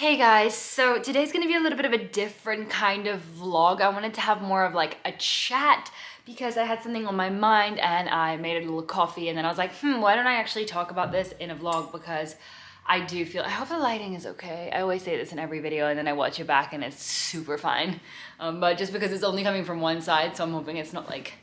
Hey guys, so today's gonna be a little bit of a different kind of vlog. I wanted to have more of like a chat because I had something on my mind and I made a little coffee and then I was like, hmm, why don't I actually talk about this in a vlog because I do feel, I hope the lighting is okay. I always say this in every video and then I watch it back and it's super fine. Um, but just because it's only coming from one side, so I'm hoping it's not like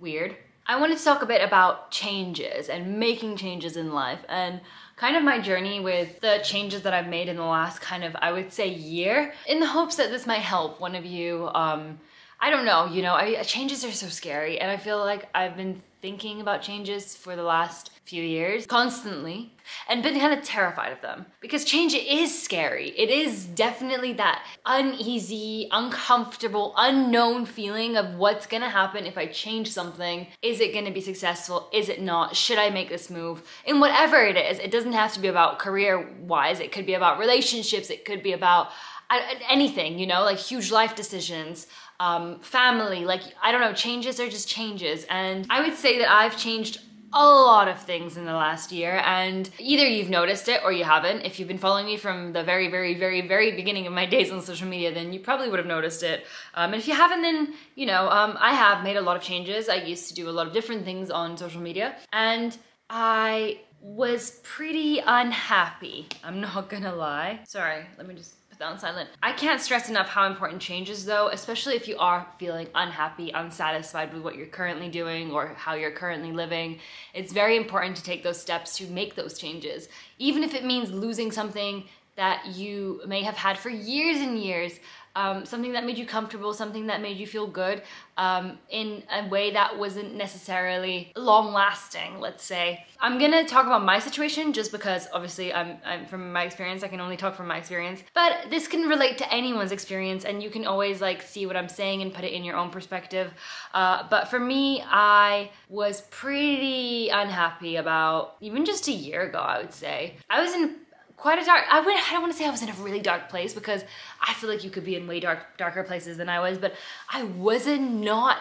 weird. I wanted to talk a bit about changes and making changes in life and kind of my journey with the changes that I've made in the last kind of, I would say year, in the hopes that this might help one of you. Um, I don't know, you know, I, changes are so scary and I feel like I've been thinking about changes for the last few years constantly and been kind of terrified of them because change is scary. It is definitely that uneasy, uncomfortable, unknown feeling of what's gonna happen if I change something. Is it gonna be successful? Is it not? Should I make this move? And whatever it is, it doesn't have to be about career wise, it could be about relationships, it could be about uh, anything, you know, like huge life decisions um, family, like, I don't know, changes are just changes. And I would say that I've changed a lot of things in the last year and either you've noticed it or you haven't. If you've been following me from the very, very, very, very beginning of my days on social media, then you probably would have noticed it. Um, and if you haven't, then, you know, um, I have made a lot of changes. I used to do a lot of different things on social media and I was pretty unhappy. I'm not gonna lie. Sorry, let me just put that on silent. I can't stress enough how important change is though, especially if you are feeling unhappy, unsatisfied with what you're currently doing or how you're currently living. It's very important to take those steps to make those changes. Even if it means losing something that you may have had for years and years, um, something that made you comfortable, something that made you feel good um, in a way that wasn't necessarily long lasting, let's say. I'm gonna talk about my situation just because obviously I'm, I'm, from my experience, I can only talk from my experience, but this can relate to anyone's experience and you can always like see what I'm saying and put it in your own perspective. Uh, but for me, I was pretty unhappy about even just a year ago, I would say. I was in quite a dark I would I don't want to say I was in a really dark place because I feel like you could be in way dark darker places than I was but I wasn't not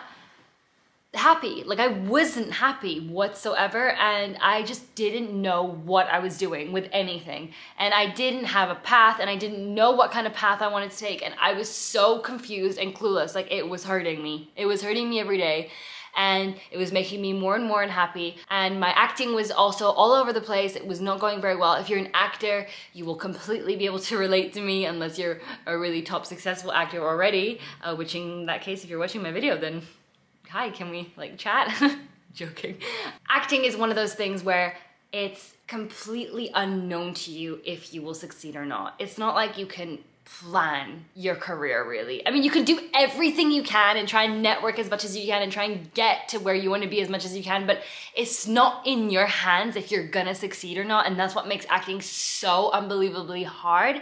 happy. Like I wasn't happy whatsoever and I just didn't know what I was doing with anything. And I didn't have a path and I didn't know what kind of path I wanted to take and I was so confused and clueless. Like it was hurting me. It was hurting me every day and it was making me more and more unhappy. And my acting was also all over the place. It was not going very well. If you're an actor, you will completely be able to relate to me unless you're a really top successful actor already, uh, which in that case, if you're watching my video, then hi, can we like chat? Joking. Acting is one of those things where it's completely unknown to you if you will succeed or not. It's not like you can plan your career really. I mean, you can do everything you can and try and network as much as you can and try and get to where you want to be as much as you can, but it's not in your hands if you're gonna succeed or not. And that's what makes acting so unbelievably hard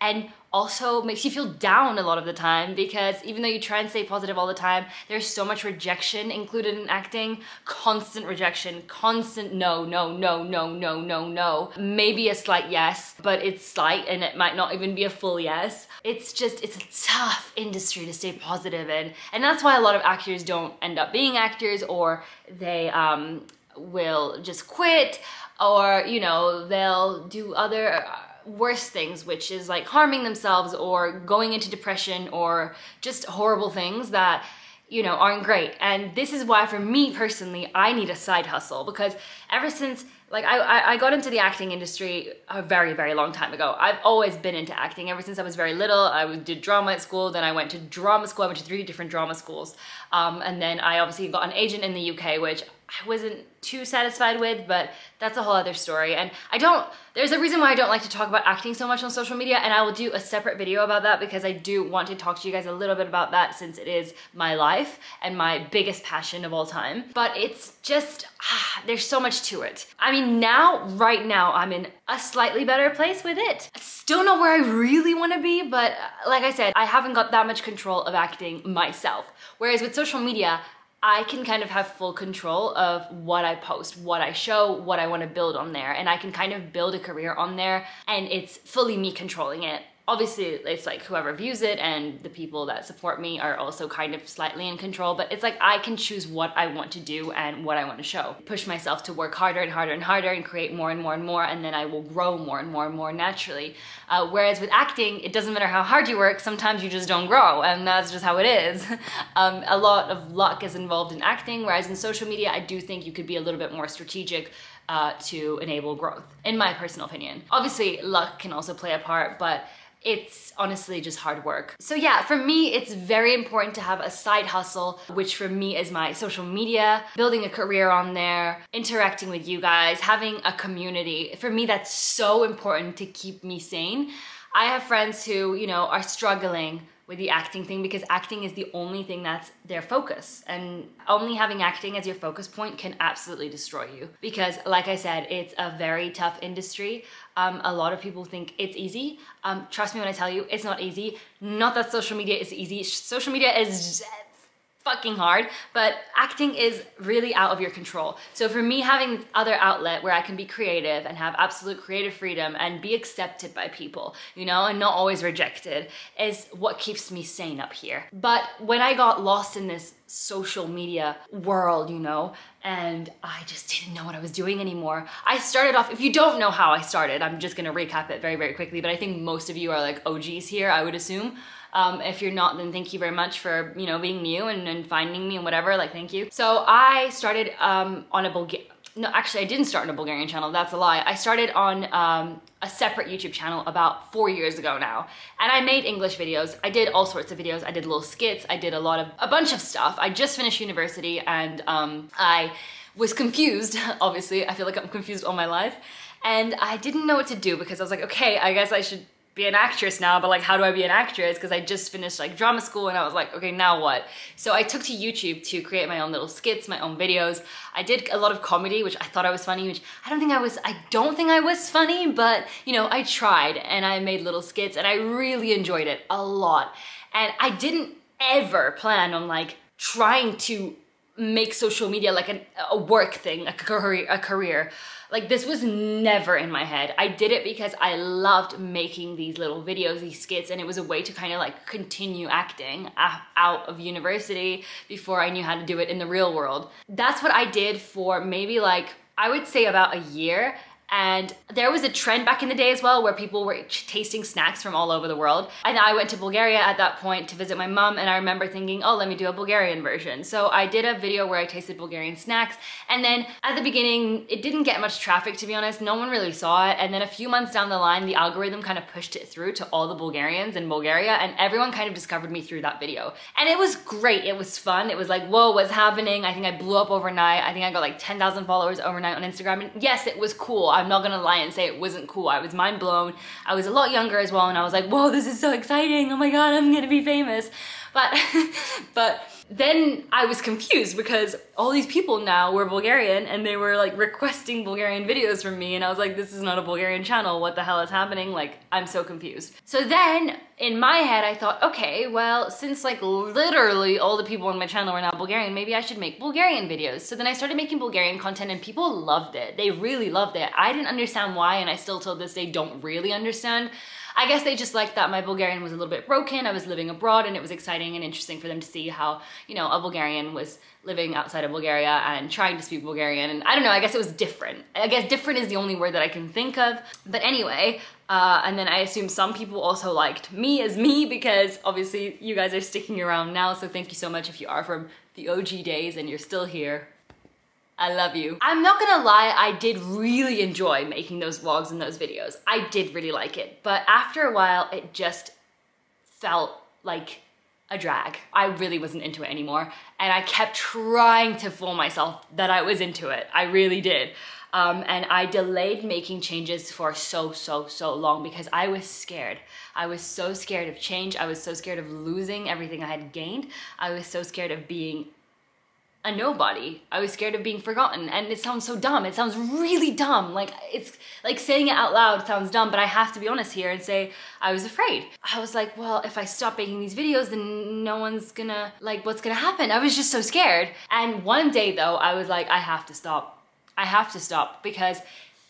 and also makes you feel down a lot of the time because even though you try and stay positive all the time, there's so much rejection included in acting. Constant rejection, constant no, no, no, no, no, no, no. Maybe a slight yes, but it's slight and it might not even be a full yes. It's just, it's a tough industry to stay positive in. And that's why a lot of actors don't end up being actors or they um, will just quit or, you know, they'll do other worse things, which is like harming themselves or going into depression or just horrible things that you know aren't great. And this is why, for me personally, I need a side hustle because ever since like I, I got into the acting industry a very very long time ago. I've always been into acting. Ever since i was very little i did drama at school then i went to drama school. I went to three different drama schools. Um, and then i obviously got an agent in the uk which I wasn't too satisfied with, but that's a whole other story. And I don't, there's a reason why I don't like to talk about acting so much on social media, and I will do a separate video about that because I do want to talk to you guys a little bit about that since it is my life and my biggest passion of all time. But it's just, ah, there's so much to it. I mean, now, right now, I'm in a slightly better place with it. Still not where I really want to be, but uh, like I said, I haven't got that much control of acting myself. Whereas with social media, I can kind of have full control of what I post, what I show, what I want to build on there. And I can kind of build a career on there and it's fully me controlling it obviously it's like whoever views it and the people that support me are also kind of slightly in control but it's like i can choose what i want to do and what i want to show. Push myself to work harder and harder and harder and create more and more and more and then i will grow more and more and more naturally. Uh, whereas with acting it doesn't matter how hard you work sometimes you just don't grow and that's just how it is. Um, a lot of luck is involved in acting whereas in social media i do think you could be a little bit more strategic uh, to enable growth, in my personal opinion. Obviously, luck can also play a part, but it's honestly just hard work. So yeah, for me, it's very important to have a side hustle, which for me is my social media, building a career on there, interacting with you guys, having a community. For me, that's so important to keep me sane. I have friends who, you know, are struggling with the acting thing because acting is the only thing that's their focus. And only having acting as your focus point can absolutely destroy you. Because, like I said, it's a very tough industry. Um, a lot of people think it's easy. Um, trust me when I tell you, it's not easy. Not that social media is easy. Social media is fucking hard, but acting is really out of your control. So for me, having other outlet where I can be creative and have absolute creative freedom and be accepted by people, you know, and not always rejected is what keeps me sane up here. But when I got lost in this social media world, you know, and I just didn't know what I was doing anymore. I started off, if you don't know how I started, I'm just gonna recap it very, very quickly, but I think most of you are like OGs here, I would assume. Um, if you're not, then thank you very much for, you know, being new and, and finding me and whatever, like thank you. So I started um, on a Bulgarian, no, actually I didn't start on a Bulgarian channel, that's a lie. I started on um, a separate YouTube channel about four years ago now. And I made English videos. I did all sorts of videos. I did little skits. I did a lot of, a bunch of stuff. I just finished university and um, I was confused, obviously. I feel like I'm confused all my life. And I didn't know what to do because I was like, okay, I guess I should be an actress now, but like, how do I be an actress? Because I just finished like drama school and I was like, okay, now what? So I took to YouTube to create my own little skits, my own videos. I did a lot of comedy, which I thought I was funny, which I don't think I was, I don't think I was funny, but you know, I tried and I made little skits and I really enjoyed it a lot. And I didn't ever plan on like trying to make social media like an, a work thing, a career, a career. Like this was never in my head. I did it because I loved making these little videos, these skits, and it was a way to kind of like continue acting out of university before I knew how to do it in the real world. That's what I did for maybe like, I would say about a year and there was a trend back in the day as well where people were tasting snacks from all over the world. And I went to Bulgaria at that point to visit my mom and I remember thinking, oh, let me do a Bulgarian version. So I did a video where I tasted Bulgarian snacks. And then at the beginning, it didn't get much traffic to be honest. No one really saw it. And then a few months down the line, the algorithm kind of pushed it through to all the Bulgarians in Bulgaria and everyone kind of discovered me through that video. And it was great. It was fun. It was like, whoa, what's happening? I think I blew up overnight. I think I got like 10,000 followers overnight on Instagram. And yes, it was cool. I'm not gonna lie and say it wasn't cool. I was mind blown. I was a lot younger as well and I was like, whoa, this is so exciting. Oh my God, I'm gonna be famous. But, but then I was confused because all these people now were Bulgarian and they were like requesting Bulgarian videos from me and I was like, this is not a Bulgarian channel, what the hell is happening? Like, I'm so confused. So then, in my head, I thought, okay, well, since like literally all the people on my channel are now Bulgarian, maybe I should make Bulgarian videos. So then I started making Bulgarian content and people loved it. They really loved it. I didn't understand why and I still till this day don't really understand. I guess they just liked that my Bulgarian was a little bit broken. I was living abroad and it was exciting and interesting for them to see how, you know, a Bulgarian was living outside of Bulgaria and trying to speak Bulgarian. And I don't know, I guess it was different. I guess different is the only word that I can think of. But anyway, uh, and then I assume some people also liked me as me because obviously you guys are sticking around now. So thank you so much if you are from the OG days and you're still here. I love you. I'm not gonna lie, I did really enjoy making those vlogs and those videos. I did really like it, but after a while, it just felt like a drag. I really wasn't into it anymore, and I kept trying to fool myself that I was into it. I really did. Um, and I delayed making changes for so, so, so long because I was scared. I was so scared of change. I was so scared of losing everything I had gained. I was so scared of being a nobody. I was scared of being forgotten. And it sounds so dumb. It sounds really dumb. Like it's like saying it out loud sounds dumb, but I have to be honest here and say I was afraid. I was like, well, if I stop making these videos, then no one's gonna like what's gonna happen? I was just so scared. And one day though, I was like, I have to stop. I have to stop because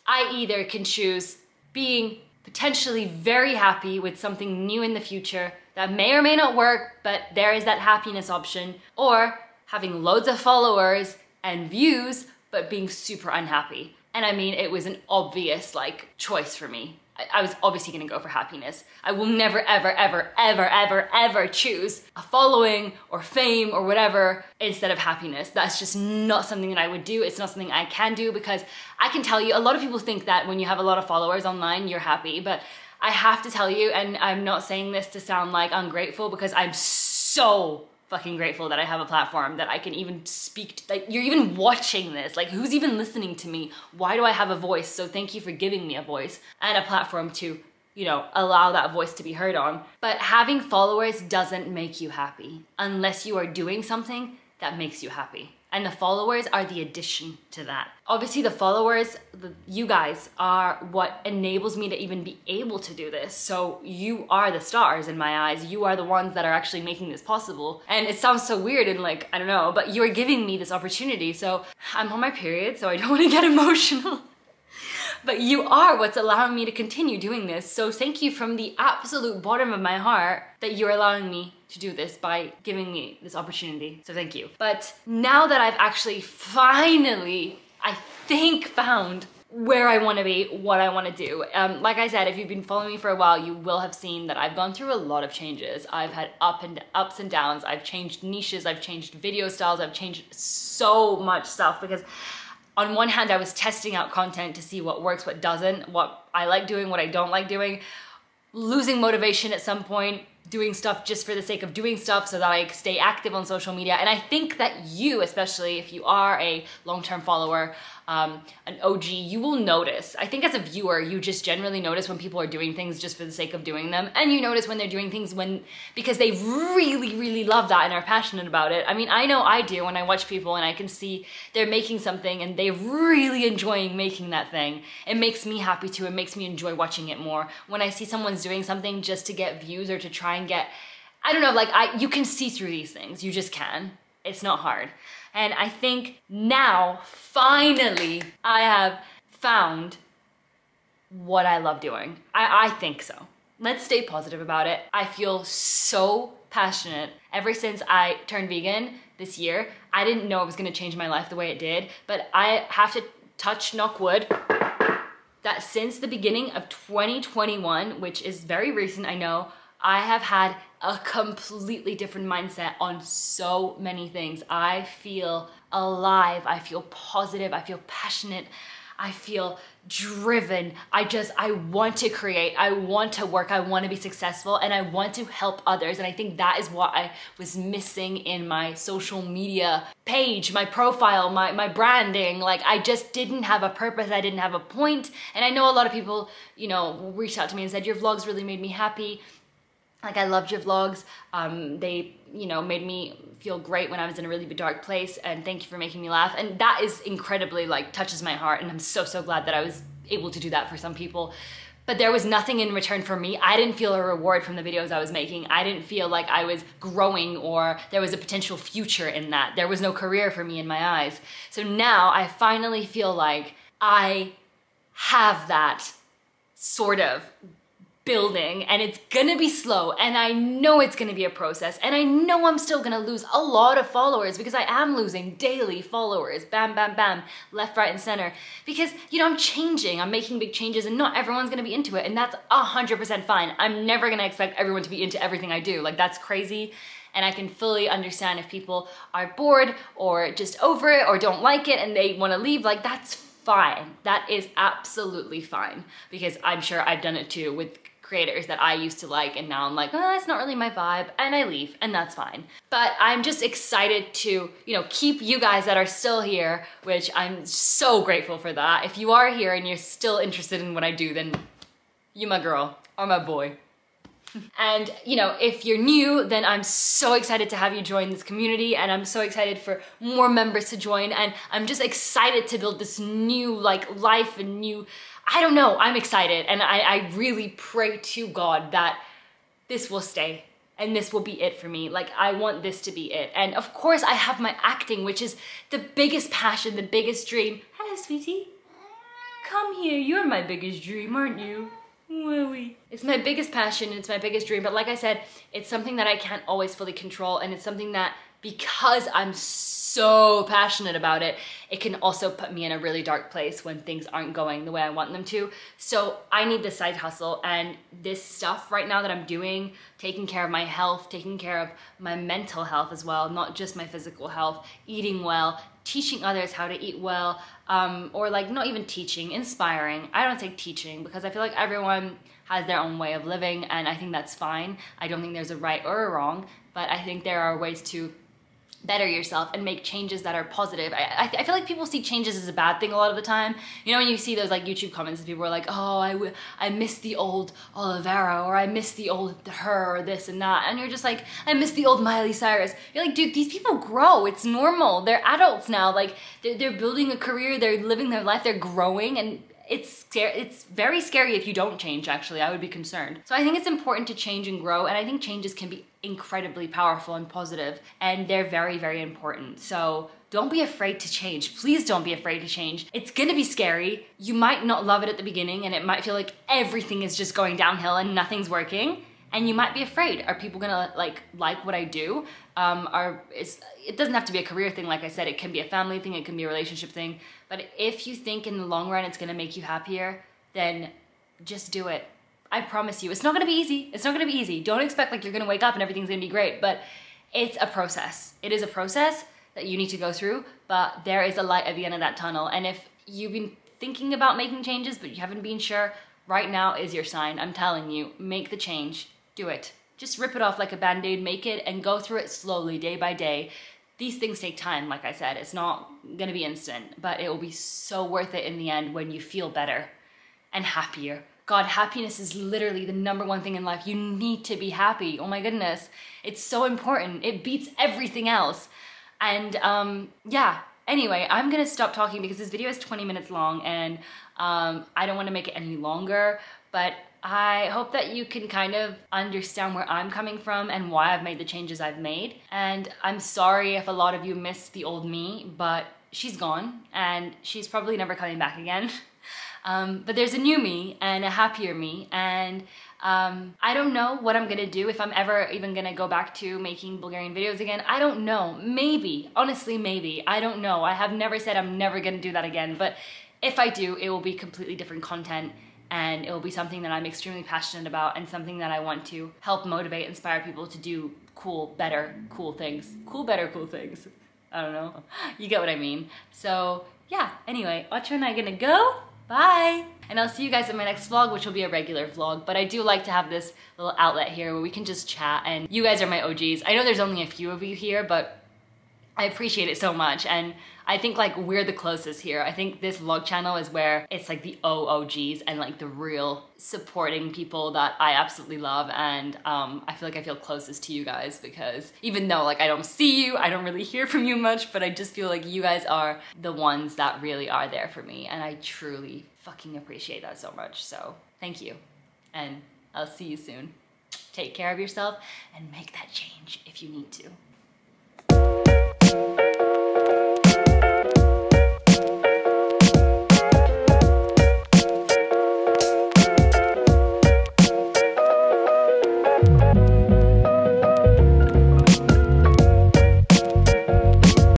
I either can choose being potentially very happy with something new in the future that may or may not work, but there is that happiness option, or having loads of followers and views, but being super unhappy. And I mean, it was an obvious like choice for me. I, was obviously gonna go for happiness. I will never, ever, ever, ever, ever, ever choose a following or fame or whatever instead of happiness. That's just not something that I would do. It's not something I can do because I can tell you, a lot of people think that when you have a lot of followers online, you're happy. But I have to tell you, and I'm not saying this to sound like ungrateful because I'm so fucking grateful that I have a platform that I can even speak to, like you're even watching this. Like who's even listening to me? Why do I have a voice? So thank you for giving me a voice and a platform to you know allow that voice to be heard on. But having followers doesn't make you happy unless you are doing something that makes you happy and the followers are the addition to that. Obviously, the followers, the, you guys, are what enables me to even be able to do this. So, you are the stars in my eyes. You are the ones that are actually making this possible. And it sounds so weird and like, I don't know, but you're giving me this opportunity. So, I'm on my period, so I don't want to get emotional but you are what's allowing me to continue doing this. So thank you from the absolute bottom of my heart that you're allowing me to do this by giving me this opportunity. So thank you. But now that I've actually finally, I think, found where I want to be, what I want to do. Um, like I said, if you've been following me for a while, you will have seen that I've gone through a lot of changes. I've had up and ups and downs. I've changed niches. I've changed video styles. I've changed so much stuff because on one hand, I was testing out content to see what works, what doesn't, what I like doing, what I don't like doing, losing motivation at some point, doing stuff just for the sake of doing stuff so that I stay active on social media. And I think that you, especially if you are a long-term follower, um, an OG, you will notice. I think as a viewer, you just generally notice when people are doing things just for the sake of doing them. And you notice when they're doing things when because they really, really love that and are passionate about it. I mean, I know I do when I watch people and I can see they're making something and they're really enjoying making that thing. It makes me happy too. It makes me enjoy watching it more. When I see someone's doing something just to get views or to try and get I don't know, like I you can see through these things. You just can. It's not hard. And I think now, finally, I have found what I love doing. I, I think so. Let's stay positive about it. I feel so passionate. Ever since I turned vegan this year, I didn't know it was gonna change my life the way it did, but I have to touch knock wood that since the beginning of 2021, which is very recent, I know, I have had a completely different mindset on so many things. I feel alive, I feel positive, I feel passionate, I feel driven. I just, I want to create, I want to work, I want to be successful, and I want to help others. And I think that is what I was missing in my social media page, my profile, my, my branding. Like, I just didn't have a purpose, I didn't have a point. And I know a lot of people, you know, reached out to me and said, Your vlogs really made me happy like I loved your vlogs. Um, they, you know, made me feel great when I was in a really dark place and thank you for making me laugh. And that is incredibly like touches my heart and I'm so, so glad that I was able to do that for some people. But there was nothing in return for me. I didn't feel a reward from the videos I was making. I didn't feel like I was growing or there was a potential future in that. There was no career for me in my eyes. So now I finally feel like I have that sort of building and it's gonna be slow and I know it's gonna be a process and I know I'm still gonna lose a lot of followers because I am losing daily followers, bam, bam, bam, left, right, and center. Because, you know, I'm changing, I'm making big changes and not everyone's gonna be into it and that's 100% fine. I'm never gonna expect everyone to be into everything I do. Like that's crazy and I can fully understand if people are bored or just over it or don't like it and they wanna leave, like that's fine. That is absolutely fine because I'm sure I've done it too with creators that I used to like and now I'm like, oh, it's not really my vibe and I leave and that's fine. But I'm just excited to, you know, keep you guys that are still here, which I'm so grateful for that. If you are here and you're still interested in what I do, then you my girl or my boy. And you know, if you're new, then I'm so excited to have you join this community and I'm so excited for more members to join and I'm just excited to build this new like life and new I don't know, I'm excited and I, I really pray to God that this will stay and this will be it for me. Like, I want this to be it. And of course, I have my acting, which is the biggest passion, the biggest dream. Hello, sweetie. Come here, you're my biggest dream, aren't you? Wooey. It's my biggest passion, it's my biggest dream, but like I said, it's something that I can't always fully control, and it's something that because I'm so passionate about it, it can also put me in a really dark place when things aren't going the way I want them to. So I need this side hustle and this stuff right now that I'm doing, taking care of my health, taking care of my mental health as well, not just my physical health, eating well, teaching others how to eat well, um, or like not even teaching, inspiring. I don't say teaching because I feel like everyone has their own way of living and I think that's fine. I don't think there's a right or a wrong, but I think there are ways to better yourself and make changes that are positive. I, I, feel like people see changes as a bad thing a lot of the time. You know, when you see those like YouTube comments, people are like, oh, I, w- I miss the old Olivera or I miss the old her or this and that. And you're just like, I miss the old Miley Cyrus. You're like, dude, these people grow. It's normal. They're adults now. Like, they're, they're building a career, they're living their life, they're growing. And it's scary. It's very scary if you don't change, actually. I would be concerned. So I think it's important to change and grow. And I think changes can be incredibly powerful and positive, and they're very, very important. So don't be afraid to change. Please don't be afraid to change. It's gonna be scary. You might not love it at the beginning, and it might feel like everything is just going downhill and nothing's working. And you might be afraid. Are people gonna like like what I do? Um, are it's, it doesn't have to be a career thing. Like I said, it can be a family thing. It can be a relationship thing. But if you think in the long run it's gonna make you happier, then just do it. I promise you, it's not gonna be easy. It's not gonna be easy. Don't expect like you're gonna wake up and everything's gonna be great, but it's a process. It is a process that you need to go through, but there is a light at the end of that tunnel. And if you've been thinking about making changes, but you haven't been sure, right now is your sign. I'm telling you, make the change, do it. Just rip it off like a band aid, make it, and go through it slowly, day by day these things take time, like I said. It's not gonna be instant, but it will be so worth it in the end when you feel better and happier. God, happiness is literally the number one thing in life. You need to be happy. Oh my goodness. It's so important. It beats everything else. And um, yeah, anyway, I'm gonna stop talking because this video is 20 minutes long and um, I don't wanna make it any longer, but I hope that you can kind of understand where I'm coming from and why I've made the changes I've made. And I'm sorry if a lot of you miss the old me, but she's gone and she's probably never coming back again. Um, but there's a new me and a happier me, and um, I don't know what I'm gonna do if I'm ever even gonna go back to making Bulgarian videos again. I don't know. Maybe. Honestly, maybe. I don't know. I have never said I'm never gonna do that again, but if I do, it will be completely different content and it will be something that I'm extremely passionate about and something that I want to help motivate, inspire people to do cool, better, cool things. Cool, better, cool things. I don't know. You get what I mean. So yeah, anyway, Ocho and I are gonna go. Bye! And I'll see you guys in my next vlog, which will be a regular vlog, but I do like to have this little outlet here where we can just chat and you guys are my OGs. I know there's only a few of you here, but I appreciate it so much and I think like we're the closest here. I think this vlog channel is where it's like the OOGs and like the real supporting people that I absolutely love and um, I feel like I feel closest to you guys because even though like I don't see you, I don't really hear from you much, but I just feel like you guys are the ones that really are there for me and I truly fucking appreciate that so much. So thank you and I'll see you soon. Take care of yourself and make that change if you need to. Bye.